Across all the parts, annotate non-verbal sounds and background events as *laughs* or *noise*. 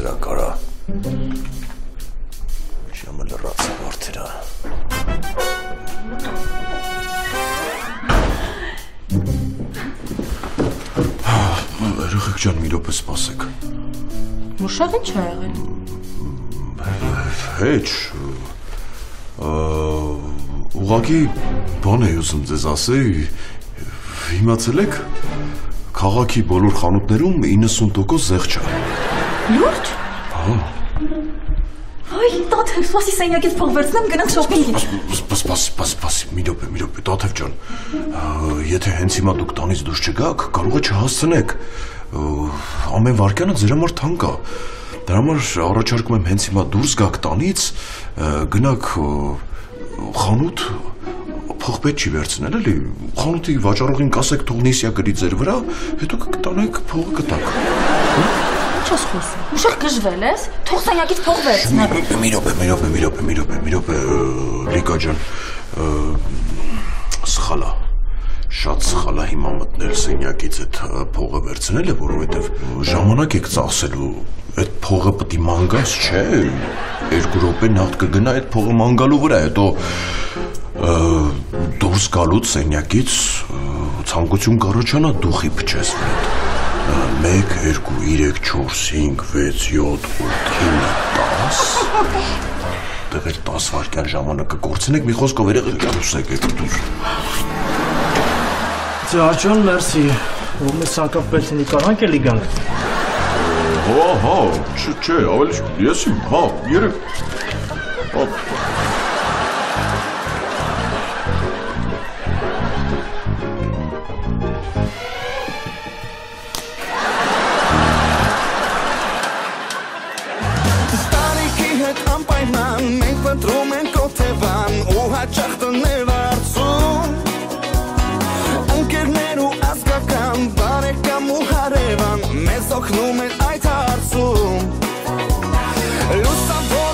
սրա կարա։ Ժամը լրացա վարդերա։ Երեխեք ջան, մի րոպե սպասեք։ Մուշակ ինչ ա եղել։ Հեչ։ Ուղղակի բան էի ուզում ձեզ ասել, իմացել եք, քաղաքի բոլոր խանութներում 90% զեղչ է։ Լուրջ։ Այ, տաթև, սպասի սենյակից փող վերցնեմ, գնանք շոփինգի։ Սպաս, սպաս, սպաս, սպաս, մի րոպե, մի րոպե, Տաթև ջան։ Եթե հենց հիմա դուք տանից դուրս չգաք, կարող է չհասցնեք։ Ամեն վարքյանը ձեր համար թանկ է։ Դրա համար առաջարկում եմ հենց հիմա դուրս գաք տանից, գնաք խանութ փող պետք չի վերցնել, էլի։ Խանութի վաճառողին կասեք թող նիսյա գրի ձեր վրա, հետո կտանեք փողը կտակ։ Ինչ ես խոսում։ Մուշակ գժվել ես։ Թող սենյակից փող վերցնեմ։ Մի րոպե, մի րոպե, մի րոպե, մի րոպե, մի րոպե, Լիկա ջան, ա, սխալա։ Շատ սխալա հիմա մտնել սենյակից այդ փողը վերցնելը, որովհետև ժամանակ եք ծախսելու։ Այդ փողը պետք է մանգաս, չէ։ Երկու րոպե նախ կգնա այդ փողը մանգալու վրա, հետո դուրս գալուց սենյակից ցանկություն կառաջանա դուխի փչես վրա։ 1 2 3 4 5 6 7 8 9 10 Դեռ 10 վայրկյան ժամանակը կորցնեք մի խոսքով երեք լուսեք եք դուս Ջարջան, մերսի։ Ո՞ւմ է սակապել լինի կարանք էլի գանք։ Հա հա չէ չէ ավելի ես իմ հա երեք անպայման մենք փնտրում ենք օթևան ու հաճախ տներ արծում Ընկերներ ու ազգական բարեկամ ու հարևան մեզ օգնում են այդ հարցում Լուսավոր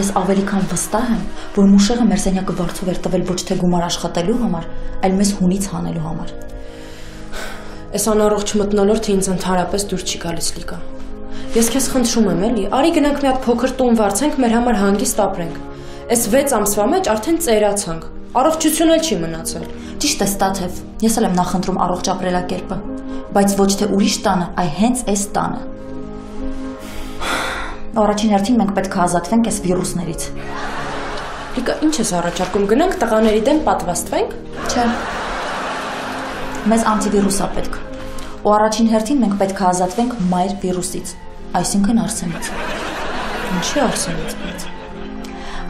ես ավելի քան վստահ եմ, որ Մուշեղը մեր սենյակը վարձով էր տվել ոչ թե գումար աշխատելու համար, այլ մեզ հունից հանելու համար։ Այս անառողջ մտնոլորտը ինձ ընդհանրապես դուր չի գալիս լիկա։ Ես քեզ խնդրում եմ էլի, արի գնանք մի հատ փոքր տուն վարձենք, մեր համար հանգիստ ապրենք։ Այս 6 ամսվա մեջ արդեն ծերացանք։ Առողջություն էլ չի մնացել։ Ճիշտ է, Տաթև, ես էլ եմ նախընտրում առողջ ապրելակերպը, բայց ոչ թե ուրիշ տանը, այլ հենց այս տանը։ Առաջին հերթին մենք պետք է ազատվենք այս վիրուսներից։ Լիկա, ինչ ես առաջարկում, գնանք տղաների դեմ պատվաստվենք։ Չէ։ Մեզ անտիվիրուս է պետք։ Ու առաջին հերթին մենք պետք է ազատվենք մայր վիրուսից, այսինքն Արսենից։ Ինչի Արսենից բայց։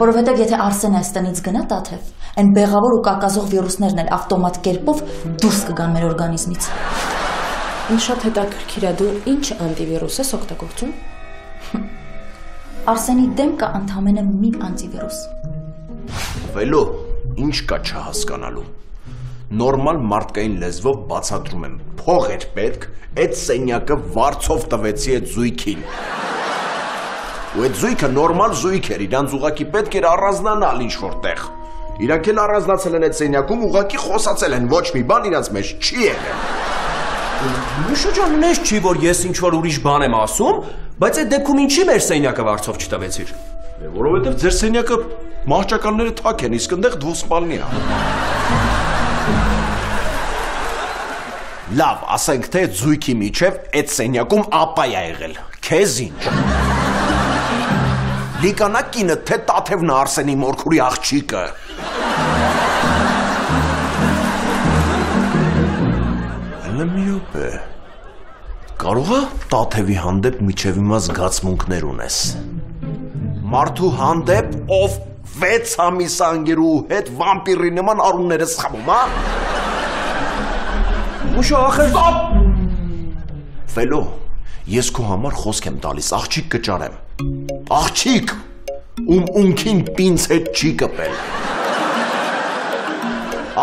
Որովհետև եթե Արսենը այս տնից գնա Տաթև, այն բեղավոր ու կակազող վիրուսներն էլ ավտոմատ կերպով դուրս կգան մեր օրգանիզմից։ Ինձ շատ հետաքրքիր է դու ինչ անտիվիրուս ես օգտագործում։ *laughs* Արսենի դեմ կա ընդամենը մի անտիվիրուս։ Վելո, ինչ կա չհասկանալու։ Նորմալ մարդկային լեզվով բացատրում եմ։ Փող էր պետք, այդ սենյակը վարձով տվեցի այդ զույգին։ Ու այդ զույգը նորմալ զույգ էր, իրանց ուղակի պետք էր առանձնանալ ինչ որտեղ։ Իրանք էլ առանձնացել են այդ սենյակում, ուղակի խոսացել են, ոչ մի բան իրանց մեջ չի եղել։ Միշո ջան, նես չի որ ես ինչ որ ուրիշ բան եմ ասում, բայց այդ դեպքում ինչի մեր սենյակը վարձով չտվեցիր։ Որովհետև ձեր սենյակը Մահճականները թակ են, իսկ այնտեղ դվոսպալնի է։ Լավ, ասենք թե զույգի միջև այդ սենյակում ապա է եղել։ Քեզ ինչ։ Լիկանա կինը թե Տաթևն Արսենի մորքուրի աղջիկը։ Հələ մի րոպե։ Կարող է Տաթևի հանդեպ միջև հիմա զգացմունքներ ունես։ Մարդու հանդեպ, ով 6 ամիս անգերու հետ վամպիրի նման արունները սխամում, հա? Մուշո ախր Վելո, ես քո համար խոսք եմ տալիս, աղջիկ կճարեմ։ Աղջիկ, ում ունքին պինց հետ չի կպել։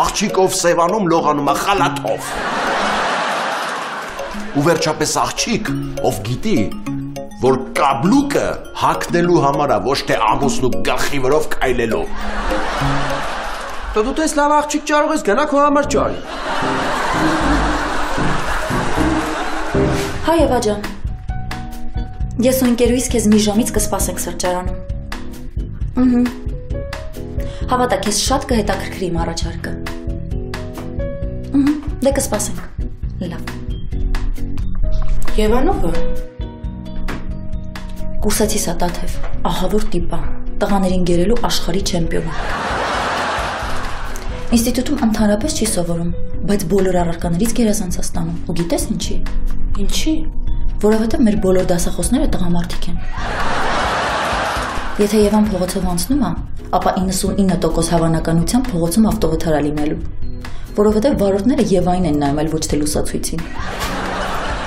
Աղջիկով սևանում լողանում է խալաթով։ Ու վերջապես աղջիկ, ով գիտի, որ կաբլուկը հակնելու համար է, ոչ թե ամուսնու գլխի վրով քայլելու։ Դու դու տես լավ աղջիկ ճարող ես գնա քո համար ճարի։ Հայ Եվա ջան։ Ես ու ընկերուհիս քեզ մի ժամից կսպասենք սրճարանում։ Ահա։ Հավատա, քեզ շատ կհետաքրքրի իմ առաջարկը։ Ահա, դե կսպասենք։ Լավ։ Եվանովը Կուրսեցի սա Տաթև, ահավոր տիպա, տղաներին գերելու աշխարհի չեմպիոն։ Ինստիտուտում ընդհանրապես չի սովորում, բայց բոլոր առարկաներից գերազանց է ստանում։ Ու գիտես ինչի։ ինչի։ Որովհետև մեր բոլոր դասախոսները տղամարդիկ են։ Եթե Եվան փողոցով անցնում է, ապա 99% հավանականությամբ փողոցում ավտովթար է լինելու։ Որովհետև վարորդները Եվային են նայում, այլ ոչ թե լուսացույցին։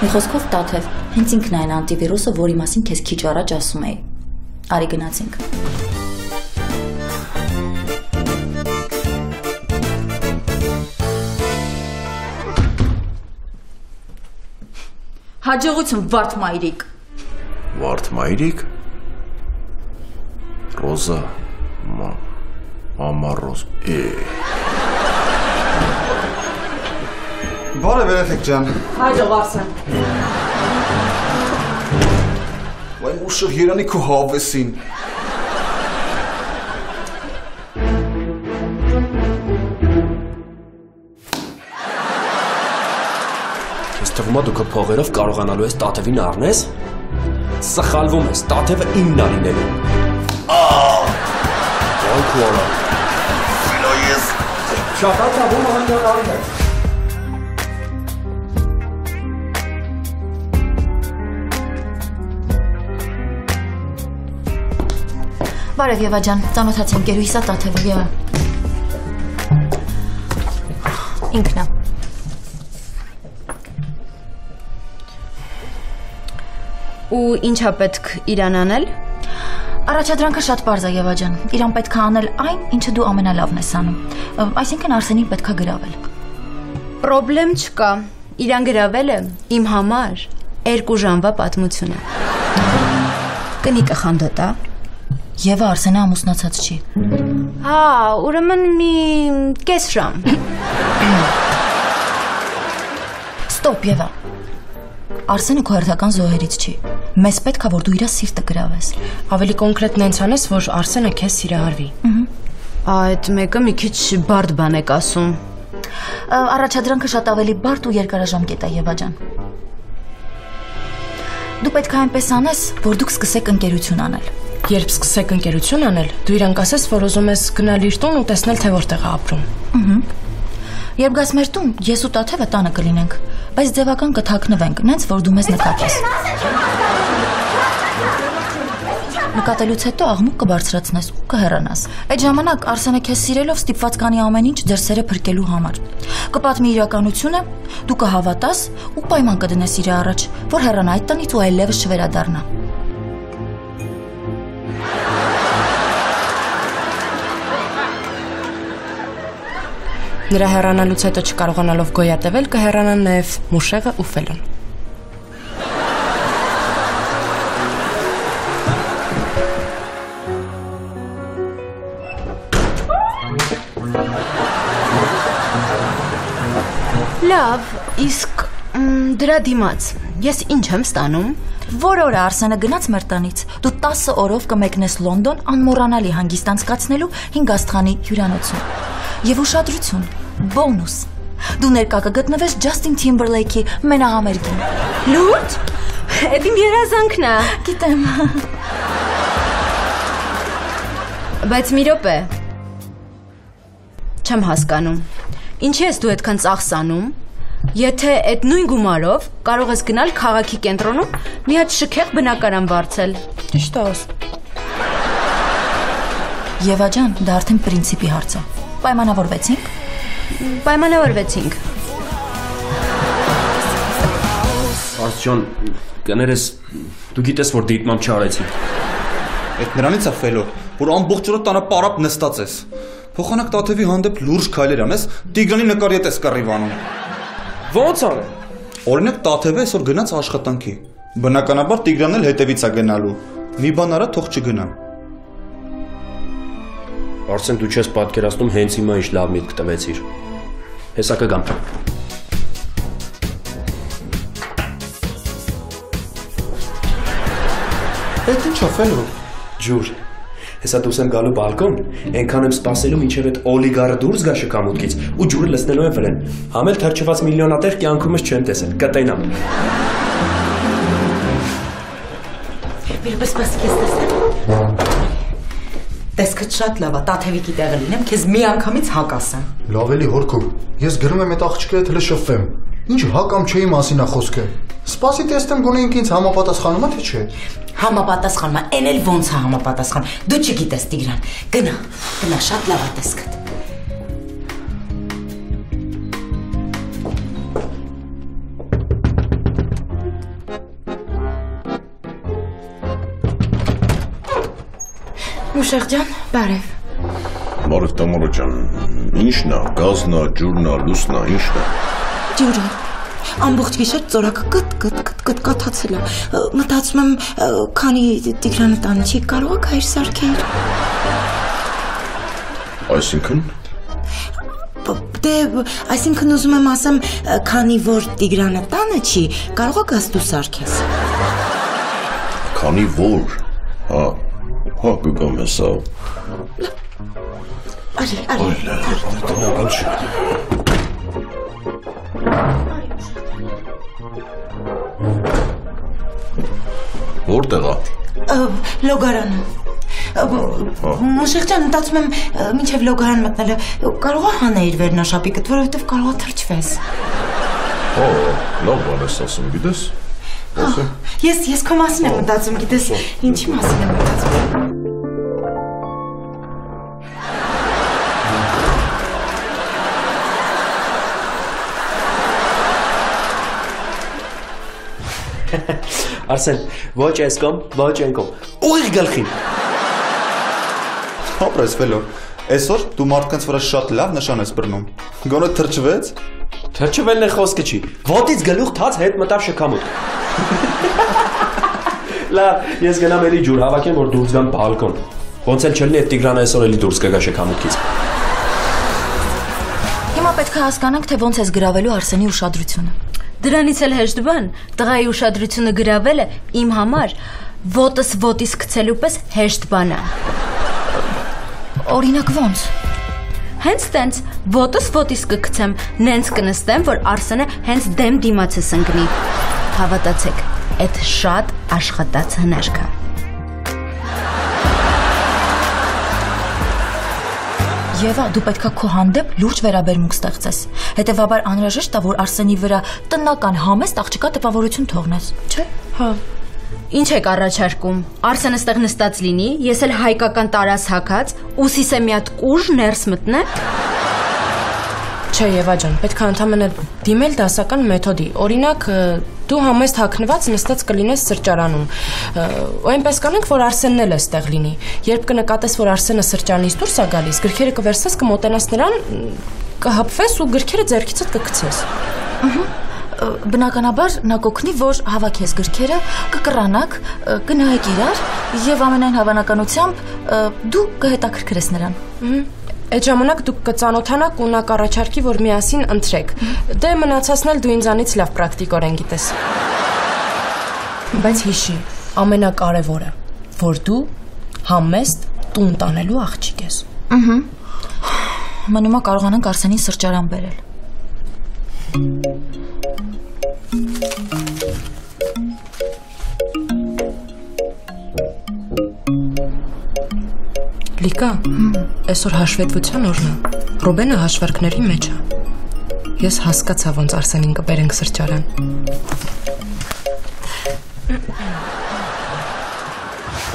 Մի խոսքով Տաթև, հենց ինքն այն անտիվիրուսը, որի մասին քեզ քիչ առաջ ասում էի։ Արի գնացինք։ Հաջողություն Վարդ Մայրիկ։ Վարդ Մայրիկ Ռոզա մա մամա Ռոզ է Բարև երեխեք ջան։ Հաջող Արսեն։ Վայ ուշը Երանի քո հավեսին։ Ես թվում է դու քո փողերով կարողանալու ես Տաթևին առնես։ Սխալվում ես, Տաթևը իմն ա լինելու։ Ահա։ Քորա։ Վելո ես Շապատաբում անջանալու է։ Բարև Եվա ջան, ծանոթացին գերույսա Տաթևը Եվա։ Ինքնա։ Ու ինչա պետք իրան անել։ Առաջադրանքը շատ པարզ է Եվա ջան։ Իրան պետք է անել այն, ինչը դու ամենալավն ես անում։ Այսինքն Արսենին պետք է գրավել։ Պրոբլեմ չկա։ Իրան գրավելը իմ համար երկու ժամվա պատմություն է։ Կնիկը խանդոտա։ Եվա Արսենը ամուսնացած չի։ Հա, ուրեմն մի կես ժամ։ Ստոպ Եվա։ Արսենը քո հերթական զոհերից չի։ Մեզ պետք է որ դու իր սիրտը գրավես։ Ավելի կոնկրետ նենց անես, որ Արսենը քեզ սիրահարվի։ Այդ մեկը մի քիչ բարդ բան եք ասում։ Առաջադրանքը շատ ավելի բարդ ու երկարաժամկետ է Եվա ջան։ Դու պետք է այնպես անես, որ դուք սկսեք ընկերություն անել։ Երբ սկսեք ընկերություն անել, դու իրան կասես, որ ուզում ես գնալ իր տուն ու տեսնել, թե որտեղ է ապրում։ Երբ գաս մեր տուն, ես ու Տաթևը տանը կլինենք, բայց ձևական կթաքնվենք, նենց որ դու մեզ նկատես։ Նկատելուց հետո աղմուկ կբարձրացնես ու կհեռանաս։ Այդ ժամանակ Արսենը քեզ սիրելով ստիպված կանի ամեն ինչ ձեր սերը փրկելու համար։ Կպատմի իրականությունը, դու կհավատաս ու պայման կդնես իր առաջ, որ հեռանա այդ տնից ու այլևս չվերադառնա։ Նրա հեռանալուց հետո չկարողանալով գոյատևել, կհեռանան նաև Մուշեղը ու Ֆելոն։ Լավ, իսկ դրա դիմաց ես ինչ եմ ստանում։ Որ օրը Արսենը գնաց մեր տնից, դու 10 օրով կմեկնես Լոնդոն անմոռանալի հանգիստ անցկացնելու 5 աստղանի հյուրանոցում։ Եվ ուշադրություն, Բոնուս։ Դու ներկա կգտնվես Justin Timberlake-ի մենահամերգին։ Լուրջ։ Էդ իմ երազանքն է։ Գիտեմ։ Բայց մի րոպե։ Չեմ հասկանում։ Ինչի ես դու այդքան ծախսանում։ Եթե այդ նույն գումարով կարող ես գնալ քաղաքի կենտրոնում մի հատ շքեղ բնակարան վարձել։ Ճիշտ ես։ Եվա ջան, դա արդեն principi հարց է։ Պայմանավորվեցինք։ Պայմանավորվեցինք։ Արսջան, կներես, դու գիտես, որ դիտմամբ չարեցի։ Այդ նրանից է ֆելո, որ ամբողջ օրը տանը պարապ նստած ես։ Փոխանակ Տաթևի հանդեպ լուրջ քայլեր անես, Տիգրանի նկարի հետ ես կռիվանում։ Ո՞նց անել։ Օրինակ Տաթևը այսօր գնաց աշխատանքի։ Բնականաբար Տիգրանն էլ հետևից է գնալու։ Մի բան արա, թող չգնա։ Արսեն, դու չես պատկերացնում հենց հիմա ինչ լավ միտք տվեցիր։ Հեսա կգամ։ Այդ ի՞նչ է ֆելո։ Ջուր։ Հեսա դուս եմ գալու բալկոն, այնքան եմ սպասելու մինչև այդ օլիգարը դուրս գա շքամուտքից ու ջուրը լցնելու է վրեն։ Համել թրջված միլիոնատեր կյանքումս չեն տեսել։ Կտենամ։ Երբես սպասի քեզ տեսնեմ։ Տեսքը շատ լավ է, Տաթևիկի տեղը լինեմ, քեզ մի անգամից հակ ասեմ։ Լավ էլի հորքո։ Ես գնում եմ այդ աղջիկի հետ հələ շփվեմ։ Ինչ հակամ չէի մասին է խոսքը։ Սպասի տեսնեմ գոնե ինքնից համապատասխանում է թե չէ։ Համապատասխանում է, այն էլ ոնց է համապատասխան։ Դու չգիտես Տիգրան։ Գնա, գնա, շատ լավ է տեսքդ։ Ուշեղ ջան, բարև։ Մարդ տամորը ջան, ի՞նչն է, գազնա, ջուրնա, լուսնա, ի՞նչն է։ Ջուրը։ Ամբողջ գիշեր ծորակը կտ կտ կտ կտ կաթացել է։ Ը, Մտածում եմ, քանի Տիգրանը տանը չի, կարող է քայր սարքել։ Այսինքն? Դե, այսինքն ուզում եմ ասեմ, քանի որ Տիգրանը տանը չի, կարող է գաստու սարքես։ քանի որ, հա, հա կգամ հեսա։ Արի, արի։ Տնական չի։ Որտեղ է։ Ը, բ- Մոշեղ ջան, մտածում եմ, մինչև լոգարան մտնելը կարող է հանեիր վերնաշապիկդ, որովհետև կարող է թրջվես։ Օ, լավ բան ես ասում, գիտես։ Ես ես քո մասին եմ մտածում, գիտես, ինչի մասին եմ մտածում։ *laughs* Արսեն, ոչ այս կողմ, ոչ այն կողմ։ Ուղիղ գլխին։ Ապրես ֆելո։ Այսօր դու մարդկանց վրա շատ լավ նշան ես բռնում։ Գոնե թրջվեց։ Թրջվելն է խոսքը չի։ Ոտից գլուխ թած հետ մտավ շքամուտ։ *laughs* Լավ, ես գնամ էլի ջուր հավաքեմ, որ դուրս գամ բալկոն։ Ոնց էլ չլինի, Տիգրանը այսօր էլի դուրս կգա շքամուտքից։ Հիմա պետք է հասկանանք, թե ոնց ես գրավելու Արսենի ուշադրությունը։ Դրանից էլ հեշտ բան, տղայի ուշադրությունը գրավելը իմ համար ոտս ոտիս գցելու պես հեշտ բան է։ Օրինակ ոնց։ Հենց տենց ոտս ոտիս կգցեմ, նենց կնստեմ, որ Արսենը հենց դեմ դիմացս ընկնի։ Հավատացեք, այդ շատ աշխատած հնարք է։ Եվա, դու պետքա քո հանդեպ լուրջ վերաբերմունք ստեղծես։ Հետևաբար անհրաժեշտ է, որ Արսենի վրա տնական համեստ աղջկա տպավորություն թողնես, չէ՞։ Հա։ Ինչ եք առաջարկում։ Արսենը ստեղ նստած լինի, ես էլ հայկական տարած հակած, ուսիս է մի հատ կուժ ներս մտնեմ։ Չէ, Եվա ջան, պետք է ընդհանրապես դիմել դասական մեթոդի։ Օրինակ, դու համեստ հակնված նստած կլինես սրճարանում։ այնպես կանենք, որ Արսենն էլ էստեղ լինի։ Երբ կնկատես, որ Արսենը սրճարանից դուրս է գալիս, գրքերը կվերցես, կմոտենաս նրան, կհպվես ու գրքերը ձեռքիցդ կգցես։ Ը, Բնականաբար նա կօգնի, որ հավաքես գրքերը, կկրանաք, կնայեք իրար եւ ամենայն հավանականությամբ դու կհետաքրքրես նրան։ Այդ ժամանակ դուք կծանոթանաք ու նա կառաջարկի, որ միասին ընթրեք։ Դե մնացածն էլ դու ինձանից լավ պրակտիկորեն գիտես։ Բայց հիշի, ամենակարևորը, որ դու համեստ տուն տանելու աղջիկ ես։ Ահա։ Մնում է կարողանանք Արսենին սրճարան բերել։ Լիկա, այսօր հաշվետվության օրն է։ Ռոբենը հաշվարկների մեջ է։ Ես հասկացա ոնց Արսենին կբերենք սրճարան։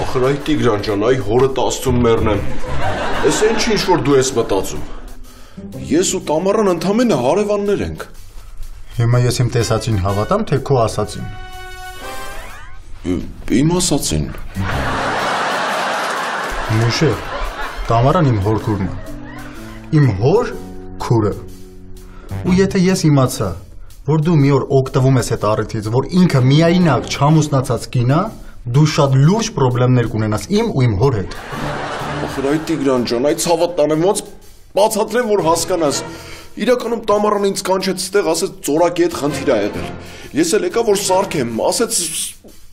Ախր այ Տիգրան ջան, այ հորը աստծուն մեռնեմ։ Էս ինչ ինչ որ դու ես մտածում։ Ես ու Տամարան ընդամենը հարևաններ ենք։ Հիմա ես իմ տեսածին հավատամ, թե քո ասածին։ Իմ ասածին։ Մուշե, Տամարան իմ հոր քուրն է։ Իմ հոր քուրը։ Ու եթե ես իմացա, որ դու մի օր օգտվում ես այդ առիթից, որ ինքը միայնակ չամուսնացած կին է, դու շատ լուրջ խնդիրներ կունենաս իմ ու իմ հոր հետ։ Ախր այ Տիգրան ջան, այ ցավդ տանեմ ոնց բացատրեմ որ հասկանաս։ Իրականում Տամարան ինձ կանչեց ստեղ, ասեց ծորակի հետ խնդիր ա եղել։ Ես էլ եկա որ սարքեմ, ասեց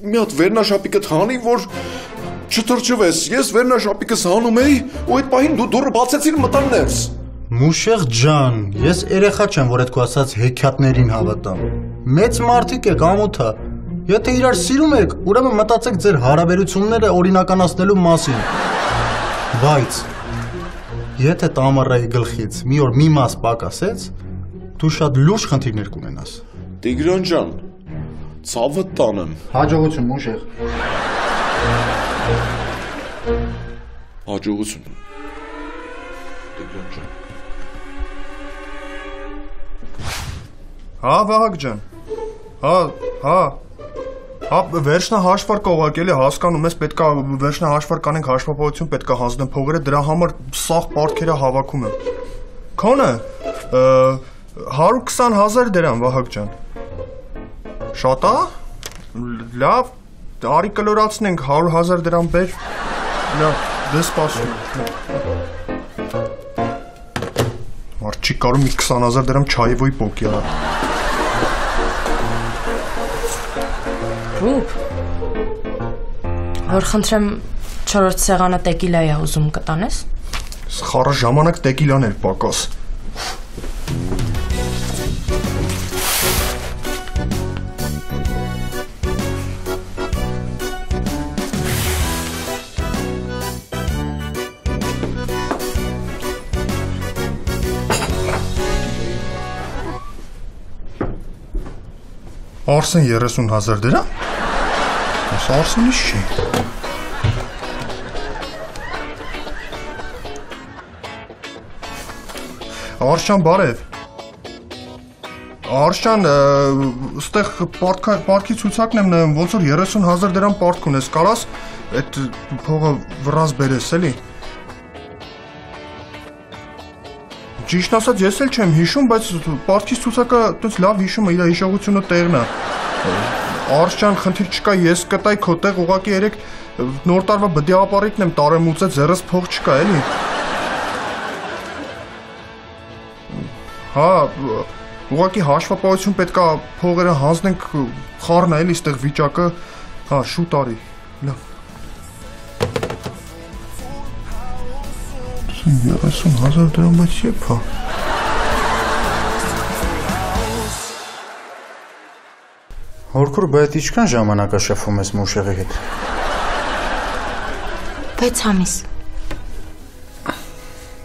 մի հատ վերնաշապիկը հանի, որ չթրջվես։ Ես վերնաշապիկս հանում էի, ու այդ պահին դու դուրը բացեցին մտան ներս։ Մուշեղ ջան, ես երեխա չեմ, որ այդ քո ասած հեքիաթներին հավատամ։ Մեծ մարդիկ եք ամոթա։ Եթե իրար սիրում եք, ուրեմն մտածեք ձեր հարաբերությունները օրինականացնելու մասին։ Բայց եթե Տամարայի գլխից մի օր մի մաս պակասեց, դու շատ լուրջ խնդիրներ կունենաս։ Տիգրան ջան, ցավը տանեմ։ Հաջողություն, Մուշեղ։ Հաջողություն։ Տիգրան ջան։ Հա, Վահագ ջան։ Հա, հա։ Հա, վերջնա հաշվարկը ուղարկել է, հասկանում ես, պետքա վերջնա հաշվարկ անենք, հաշվապահություն պետքա հանձնեմ փողերը, դրա համար սաղ պարտքերը հավաքում եմ։ Քոնը 120000 դրամ, Վահագ ջան։ Շատ է։ Լավ, արի կլորացնենք 100000 դրամ բեր։ Լավ, դե սպասում։ Մարդ չի կարող մի 20000 դրամ չայվոյ պոկյա։ Ռուբ։ Որ խնդրեմ 4-րդ սեղանը տեկիլա է ուզում կտանես։ Խառը ժամանակ տեկիլան էր պակաս։ Արսեն 30000 դրամ։ Ասա Արսենի չի։ Արշան բարև։ Արշան, ստեղ պարտքա պարտքի ցուցակն եմ նայում, ոնց որ 30000 դրամ պարտք ունես, կարաս այդ փողը վրաս բերես էլի։ Ճիշտ ասած, ես էլ չեմ հիշում, բայց պարտքից ցուցակը այդպես լավ հիշում է, իր հիշողությունը տեղն է։ Արշան, խնդիր չկա, ես կտայի քո տեղ, ուղակի երեք նոր տարվա բդի ապարիտն եմ տարեմուծեց, ձեռս փող չկա, էլի։ Հա, ուղղակի հաշվապահություն պետքա փողերը հանձնենք խառնա էլի ստեղ վիճակը։ Հա, շուտ արի։ Լավ։ 30000 դրամ բայց եփ հա։ Հորքուր, բայց ինչքան ժամանակ է շփվում ես Մուշեղի հետ։ 6 ամիս։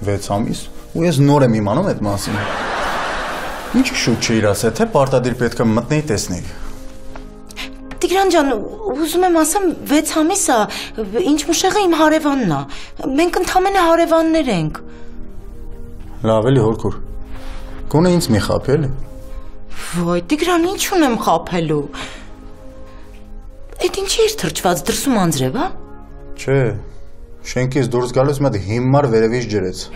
6 ամիս։ Ու ես նոր եմ իմանում այդ մասին։ Ինչ շուտ չի իրաս, թե պարտադիր պետք է մտնեի տեսնեի։ Տիգրան ջան, ուզում եմ ասեմ 6 ամիս է, ինչ մուշեղը իմ հարևանն է։ Մենք ընդամենը հարևաններ ենք։ Լավ էլի հորքուր։ Գոնե ինձ մի խափի էլի։ Ոայ, Տիգրան, ինչ ունեմ խափելու։ Այդ ինչի էր թրջված դրսում անձրև, հա։ Չէ, շենքից դուրս գալուց մեծ հիմար վերևից ջրեց։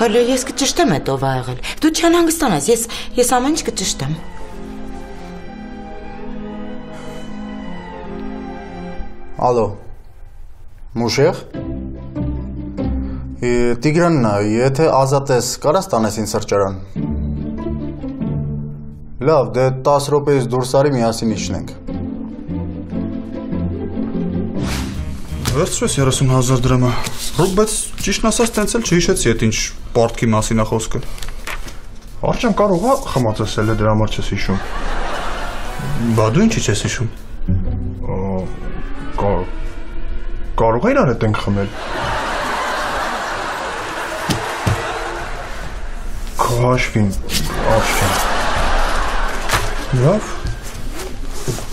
Հələ ես կճշտեմ այդ ով ա եղել։ Դու չանհանգստանաս, ես ես ամեն ինչ կճշտեմ։ Ալո։ Մուշեղ։ Տիգրանն է, եթե ազատ ես, կարաս տանես ինձ սրճարան։ Լավ, դե 10 րոպեից դուրս արի միասին իջնենք։ Վերցրես 30000 դրամը։ Ռոբ, բայց ճիշտն ասած, տենց էլ չհիշեցի այդ ինչ պարտքի մասին է խոսքը։ Արջան կարող է խմած ասել է դրա համար չես հիշում։ Բա դու ինչի՞ չես հիշում։ կարող է իրար հետ ենք խմել։ Քաշվին, արջան։ Լավ։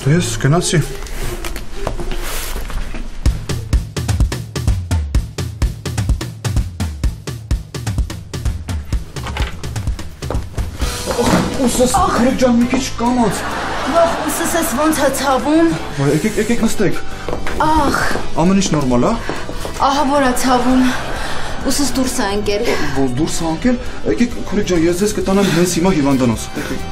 Դες գնացի։ Ուսս, քրեջ ջան, մի քիչ կամած։ Ախ, ուսս ես ոնց է ցավում։ Որ եկեք, եկեք նստեք։ Ախ, Ամեն ինչ նորմալ է։ ահա որ է ցավում։ Ուսս դուրս է ընկել։ Ո՞ս դուրս է անկել։ Եկեք, քրեջ ջան, ես ձեզ կտանեմ հենց հիմա հիվանդանոց։ Եկեք։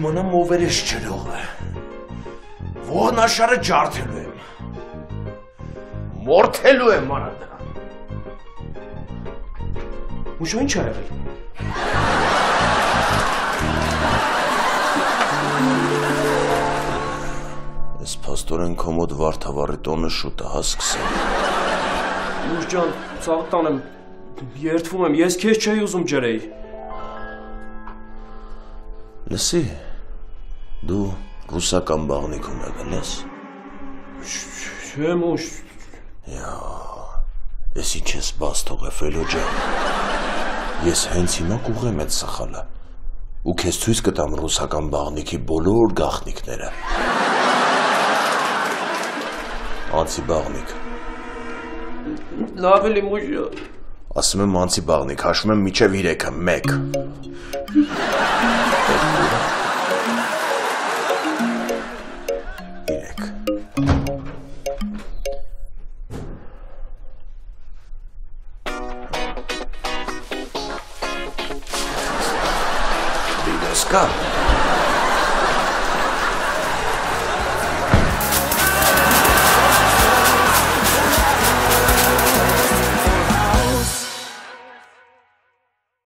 իմանամ ով էր էս չրողը։ Ողնաշարը ջարդելու եմ։ Մորթելու եմ արա դրան։ Ուշ ինչ ա եղել։ Ես փաստորեն կոմոդ Վարդավառի տոնը շուտ է հասկսել։ Ուշ ջան, ցավ տանեմ։ Երթվում եմ, ես քեզ չէի ուզում ջրեի։ Լսի, դու ռուսական բաղնիքում եղել ես։ Չեմ ուշ։ Յա, ես ինչ ես բաց թողե Ֆելո ջան։ Ես հենց հիմա կուղեմ այդ սխալը։ Ու քեզ ցույց կտամ ռուսական բաղնիքի բոլոր գաղտնիքները։ Անցի բաղնիկ։ Լավ էլի մուշ։ Ասում եմ անցի բաղնիկ, հաշվում եմ միջև 3-ը, 1։